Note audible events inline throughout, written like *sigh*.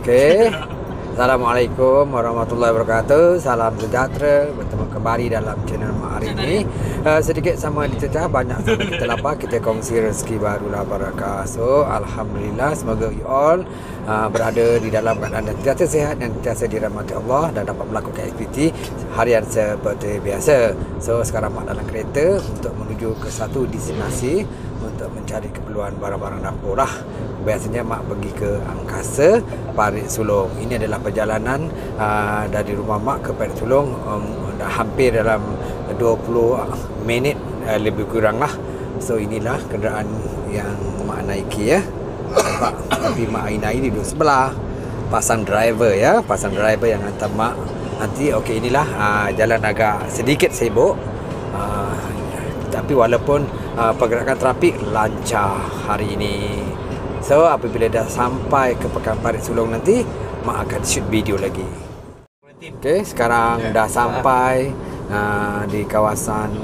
Okey. Assalamualaikum warahmatullahi wabarakatuh. Salam sejahtera. Bertemu kembali dalam channel Mak hari ini. Uh, sedikit sama dicecah, banyak sama kita lapar. Kita kongsi rezeki baru lah barakah. So, Alhamdulillah. Semoga you all uh, berada di dalam keadaan dan tiada sehat dan tiada dirahmati Allah dan dapat melakukan aktiviti harian seperti biasa. So, sekarang Mak dalam kereta untuk menuju ke satu destinasi untuk mencari keperluan barang-barang dapur lah. Biasanya mak pergi ke angkasa Parit Sulong. Ini adalah perjalanan uh, dari rumah mak ke Parit Sulong um, dah hampir dalam 20 minit uh, lebih kurang lah. So inilah kenderaan yang mak naiki ya. *coughs* Tapi mak Aina ini duduk sebelah. Pasang driver ya, pasang driver yang hantar mak. Nanti okey inilah uh, jalan agak sedikit sibuk. Uh, tapi walaupun uh, pergerakan trafik lancar hari ini. So apabila dah sampai ke Pekan Parit Sulong nanti mak akan shoot video lagi. Okey, sekarang dah sampai uh, di kawasan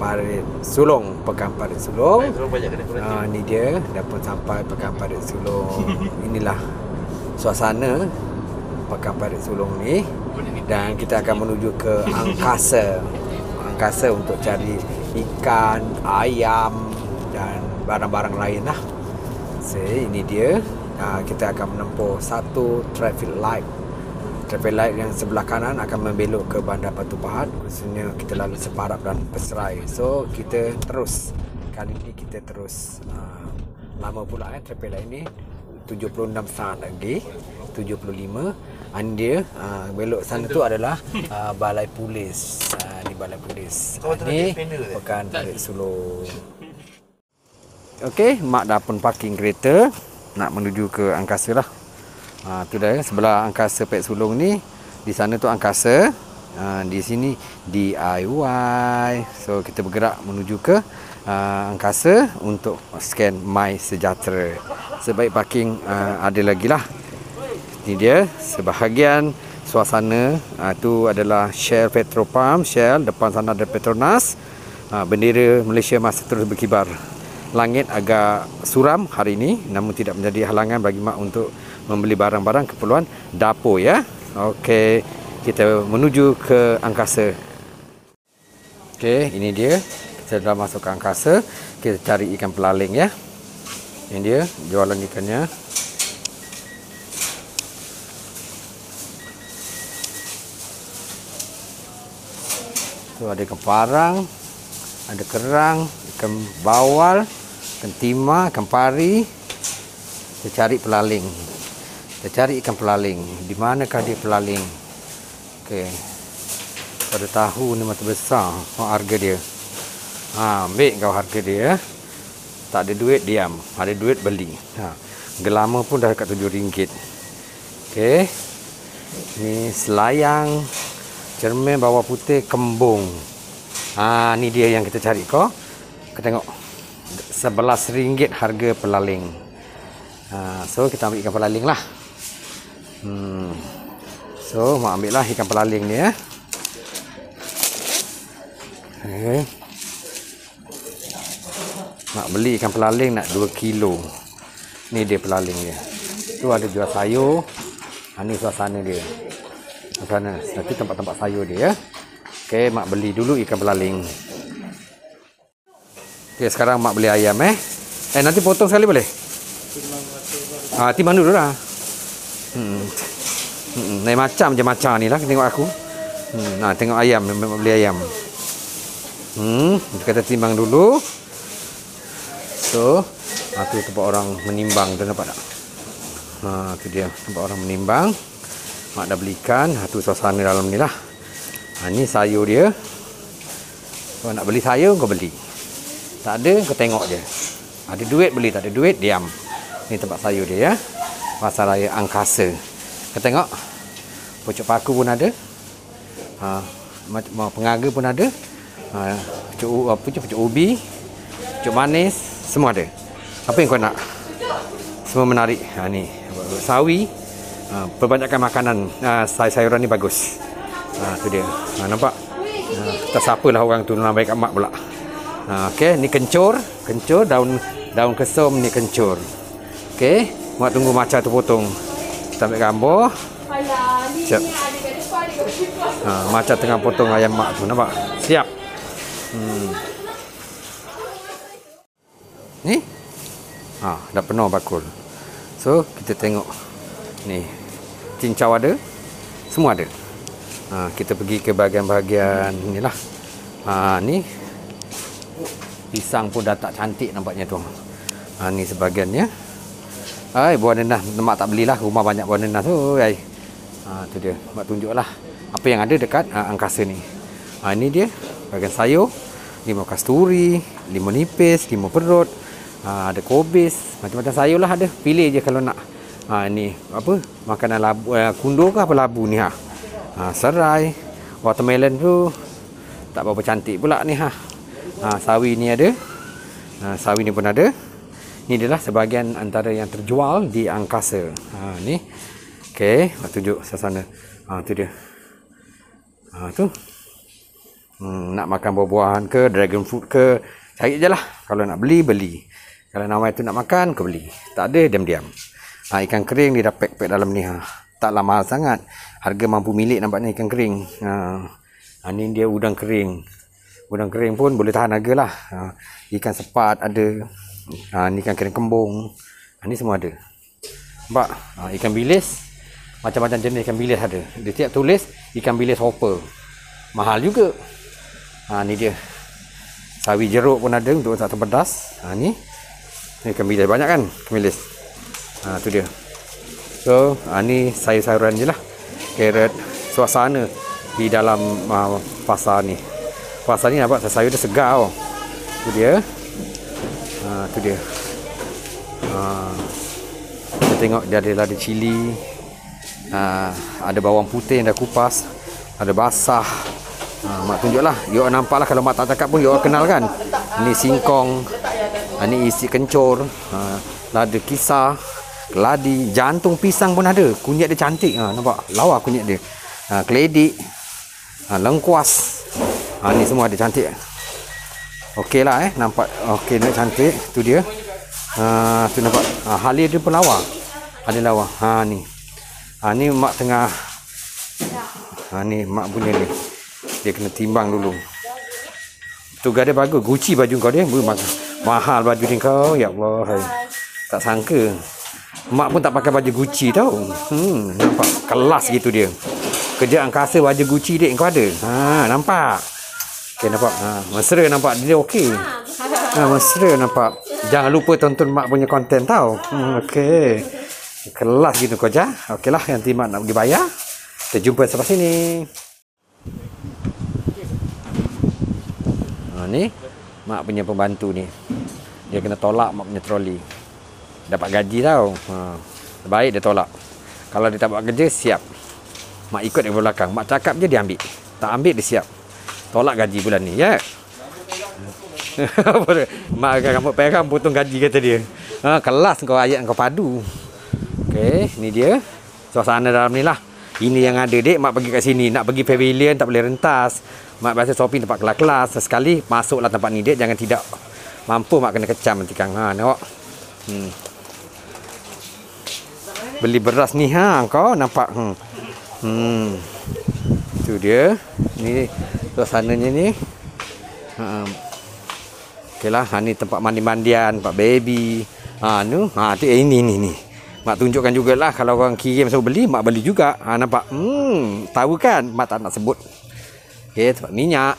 Parit Sulong, Pekan Parit Sulong. Uh, ni dia dah pun sampai Pekan Parit Sulong. *laughs* Inilah suasana Pekan Parit Sulong ni dan kita akan menuju ke angkasa. Angkasa untuk cari ikan, ayam dan barang-barang lain lah. So, ini dia. Uh, kita akan menempuh satu traffic light. Traffic light yang sebelah kanan akan membelok ke Bandar Batu Pahat. Khususnya kita lalu Separap dan Peserai. So, kita terus. Kali ini kita terus. Uh, lama pula eh, traffic light ni. 76 saat lagi. 75. And dia uh, belok sana tu adalah uh, balai polis. Uh, ni balai polis. Uh, ni pekan Parit Sulong. Okey, mak dah pun parking kereta nak menuju ke angkasa lah. Ha, tu dah ya, sebelah angkasa Pek Sulong ni. Di sana tu angkasa. Ha, di sini DIY. So kita bergerak menuju ke uh, angkasa untuk scan My Sejahtera. Sebaik parking uh, ada lagi lah. Ini dia sebahagian suasana uh, tu adalah Shell Petropam, Shell depan sana ada Petronas. Uh, bendera Malaysia masih terus berkibar langit agak suram hari ini namun tidak menjadi halangan bagi mak untuk membeli barang-barang keperluan dapur ya. Okey, kita menuju ke angkasa. Okey, ini dia. Kita dah masuk ke angkasa. Kita cari ikan pelaling ya. Ini dia jualan ikannya. Tu ada ikan parang, ada kerang, ikan bawal, ikan timah, ikan pari. Kita cari pelaling. Kita cari ikan pelaling. Di manakah dia pelaling? Okey. Pada tahu ni mata besar. Oh, harga dia. Ha, ambil kau harga dia. Tak ada duit, diam. Ada duit, beli. Ha. Gelama pun dah dekat RM7. Okey. Ni selayang. Cermin bawah putih, kembung. Ha, ni dia yang kita cari kau. Kita tengok. RM11 harga pelaling. Ha, so kita ambil ikan pelaling lah. Hmm. So mak ambil lah ikan pelaling ni ya. Okay. Nak beli ikan pelaling nak 2 kilo. Ni dia pelaling dia. Tu ada jual sayur. Ha, ni suasana dia. Suasana. Nanti tempat-tempat sayur dia ya. Okay, mak beli dulu ikan pelaling. Okay, sekarang mak beli ayam eh. Eh, nanti potong sekali boleh? Ah, timbang dulu lah. Hmm. Hmm, naik macam je macam ni lah tengok aku. Hmm, nah tengok ayam, mak beli ayam. Hmm, kita kata timbang dulu. So, tu tempat orang menimbang tu nampak tak? Ha, tu dia tempat orang menimbang. Mak dah belikan, ha, tu suasana dalam ni lah. Ha, ni sayur dia. Kalau nak beli sayur, kau beli. Tak ada, kau tengok je. Ada duit, beli. Tak ada duit, diam. Ni tempat sayur dia ya. Pasar Raya Angkasa. Kau tengok. Pucuk paku pun ada. Ha, pengaga pun ada. Ha, pucuk, je, pucuk ubi. Pucuk manis. Semua ada. Apa yang kau nak? Semua menarik. Ha, ni. Sawi. Ha, perbanyakan makanan. Ha, sayur-sayuran ni bagus. Ha, tu dia. Ha, nampak? Ha, tak siapa lah orang tu nak baik mak pula. Ha, Okey, ni kencur. Kencur daun daun kesum ni kencur. Okey, mak tunggu macam tu potong. kita ambil gambar. Siap. Ha, macam tengah potong ayam mak tu nampak? Siap. Hmm. Ni? Ha, dah penuh bakul. So, kita tengok. Ni. Cincau ada. Semua ada. Ha, kita pergi ke bahagian-bahagian ni lah. Ha, ni. Pisang pun dah tak cantik nampaknya tu. Ha, ni sebahagiannya. Hai, buah nenas. Mak tak belilah. Rumah banyak buah nenas tu. Hai. Ha, tu dia. Mak tunjuklah. Apa yang ada dekat ha, angkasa ni. Ha, ini dia. Bahagian sayur. Limau kasturi. Limau nipis. Limau perut. Ha, ada kobis. Macam-macam sayur lah ada. Pilih je kalau nak. Ha, ni apa? Makanan labu. Eh, kundur ke apa labu ni ha? ha serai. Watermelon tu. Tak berapa cantik pula ni ha. Ha, sawi ni ada. Ha, sawi ni pun ada. Ini adalah sebahagian antara yang terjual di angkasa. Ha, ni. Okey, nak tunjuk suasana. Ha, tu dia. Ha, tu. Hmm, nak makan buah-buahan ke, dragon fruit ke, cari je lah. Kalau nak beli, beli. Kalau nama itu nak makan, kau beli. Tak ada, diam-diam. Ha, ikan kering dia dah pack-pack dalam ni. Ha. Taklah mahal sangat. Harga mampu milik nampaknya ikan kering. Ha. ha ni dia udang kering. Udang kering pun boleh tahan harga lah. Ha. Ikan sepat ada. Ha, ni ikan kering kembung. Ha, ni semua ada. Nampak? Ha, ikan bilis. Macam-macam jenis ikan bilis ada. Dia tiap tulis ikan bilis hopper. Mahal juga. Ha, ni dia. Sawi jeruk pun ada untuk satu pedas. Ha, ni. Ikan bilis banyak kan? Bilis. Ha, tu dia. So, ha, ni sayur-sayuran je lah. Carrot. Suasana di dalam uh, pasar ni. Pasar ni nampak sayur dia segar. Oh. Tu dia. Ha, tu dia. Ha, kita tengok dia ada lada cili. Ha, ada bawang putih yang dah kupas. Ada basah. Ha, mak tunjuklah. You nampak lah kalau mak tak cakap pun you kenal kan. Ini singkong. Ha, ini isi kencur. Ha, lada kisar. Keladi. Jantung pisang pun ada. Kunyit dia cantik. Ha, nampak? Lawa kunyit dia. Ha, keledik. Ha, lengkuas. Ha, ni semua ada cantik. Okey lah eh nampak okey nak cantik tu dia. Ha tu nampak ha, halia dia pun lawa. Ada lawa. Ha ni. Ha ni mak tengah Ha ni mak punya ni. Dia kena timbang dulu. Tu gada bagus. Gucci baju kau dia. Mahal baju ni kau. Ya Allah. Tak sangka. Mak pun tak pakai baju Gucci tau. Hmm, nampak kelas gitu dia. Kerja angkasa baju Gucci dek kau ada. Ha, nampak. Okey nampak. Ha, mesra nampak dia okey. Ha, mesra nampak. Jangan lupa tonton mak punya konten tau. Hmm, okey. Kelas gitu kau ja. Okeylah nanti mak nak pergi bayar. Kita jumpa sampai sini. Ha, ni mak punya pembantu ni. Dia kena tolak mak punya troli. Dapat gaji tau. Ha, baik dia tolak. Kalau dia tak buat kerja, siap. Mak ikut dari belakang. Mak cakap je dia ambil. Tak ambil dia siap. Tolak gaji bulan ni ya? *laughs* Mak akan rambut peram potong gaji kata dia. Ha, kelas kau ayat kau padu. Okey, ni dia. Suasana dalam ni lah. Ini yang ada dek. Mak pergi kat sini. Nak pergi pavilion tak boleh rentas. Mak biasa shopping tempat kelas-kelas. Sekali masuklah tempat ni dek. Jangan tidak mampu mak kena kecam nanti kang. Ha tengok hmm. Beli beras ni ha kau nampak? Hmm. hmm. tu dia. Ni suasananya ni. Ha okeylah ha ni tempat mandi-mandian pak baby. Ha nu ha tu eh, ini ni ni mak tunjukkan jugalah kalau orang kirim so beli mak beli juga. Ha nampak? Hmm tahu kan? Mak tak nak sebut. Okey tempat minyak.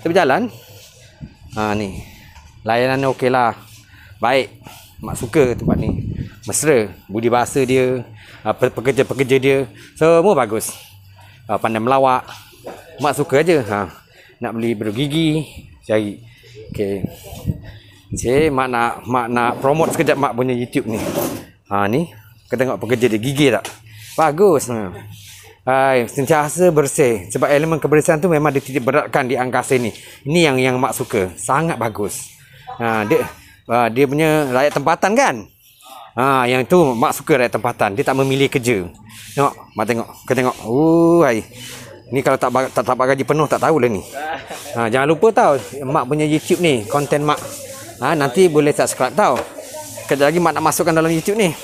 Kita berjalan. Ha ni. Layanan okeylah baik. Mak suka tempat ni mesra. Budi bahasa dia pekerja-pekerja dia semua bagus. Pandai melawak. Mak suka aja ha. Nak beli bergigi cari. Okey cik mak nak mak nak promote sekejap mak punya YouTube ni. Ha ni. Kau tengok pekerja dia gigi tak? Bagus ha. Hai, sentiasa bersih. Sebab elemen kebersihan tu memang dititik beratkan di angkasa ni. Ini yang yang mak suka. Sangat bagus. Ha, dia ha, dia punya rakyat tempatan kan? Ha, yang tu mak suka rakyat tempatan. Dia tak memilih kerja. Tengok, mak tengok. Kau tengok. Oh, hai. Ni kalau tak tak tak gaji penuh tak tahu lah ni. Ha, jangan lupa tau mak punya YouTube ni, konten mak. Ha, nanti boleh subscribe tau. Kejap lagi mak nak masukkan dalam YouTube ni.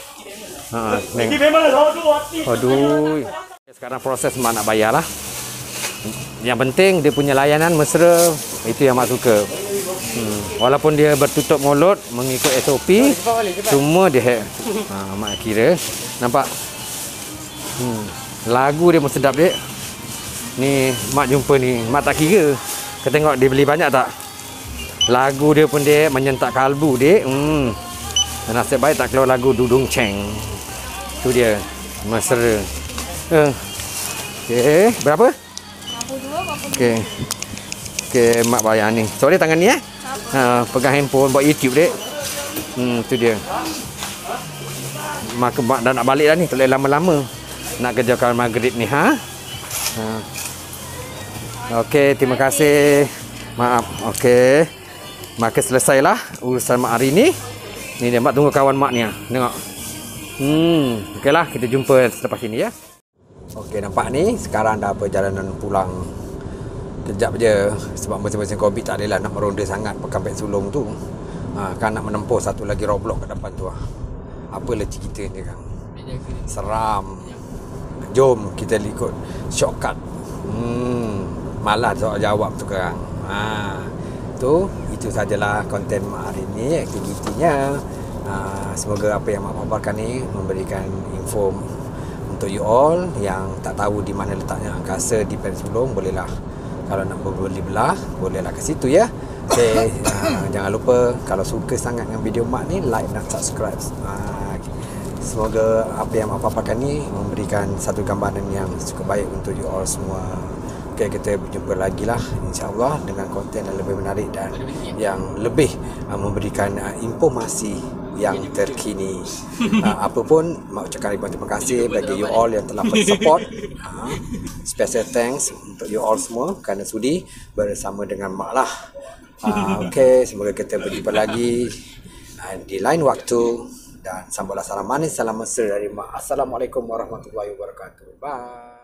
Ha, Aduh. Sekarang proses mak nak bayar lah. Yang penting dia punya layanan mesra. Itu yang mak suka. Hmm. Walaupun dia bertutup mulut mengikut SOP, semua dia ha, mak kira. Nampak? Hmm. Lagu dia pun sedap dek. Ni mak jumpa ni, mak tak kira. Kau tengok dia beli banyak tak? Lagu dia pun dia menyentak kalbu dek. Hmm. Nasib baik tak keluar lagu Dudung Cheng. Tu dia. Mesra. Uh. Okey, berapa? 52 Okey. Okey, mak bayar ni. Sorry tangan ni eh. Ha, pegang handphone buat YouTube dek. Hmm, tu dia. Mak mak dah nak balik dah ni, tak boleh lama-lama. Nak kerja kalau maghrib ni ha. ha. Okey, terima kasih. Maaf. Okey. Maka selesailah urusan mak hari ni. Ni dia mak tunggu kawan mak ni ah. Tengok. Hmm, okeylah kita jumpa selepas ini ya. Okey nampak ni sekarang dah perjalanan pulang Kejap je sebab musim-musim Covid tak adalah nak meronda sangat pekan Pek Sulong tu. Ha, kan nak menempuh satu lagi roadblock ke depan tu lah. Apa leci kita ni kan? Seram. Jom kita ikut shortcut. Hmm, malas soal jawab tu sekarang. Ha, tu itu sajalah konten hari ni aktivitinya. Ha, semoga apa yang mak paparkan ni memberikan info untuk you all yang tak tahu di mana letaknya angkasa di Pensulong bolehlah kalau nak berbeli belah bolehlah ke situ ya. Okay, uh, *laughs* jangan lupa kalau suka sangat dengan video mak ni like dan subscribe. Uh, semoga apa yang mak paparkan ni memberikan satu gambaran yang cukup baik untuk you all semua. Okay, kita berjumpa lagi lah insyaAllah dengan konten yang lebih menarik dan yang lebih uh, memberikan uh, informasi yang terkini. Uh, *laughs* apa pun, mak ucapkan ribuan terima kasih bagi you all yang telah support. Uh, *laughs* special thanks untuk you all semua kerana sudi bersama dengan mak lah. Uh, *laughs* okay, semoga kita berjumpa lagi uh, di lain waktu dan sambutlah salam manis, salam mesra dari mak. Assalamualaikum warahmatullahi wabarakatuh. Bye.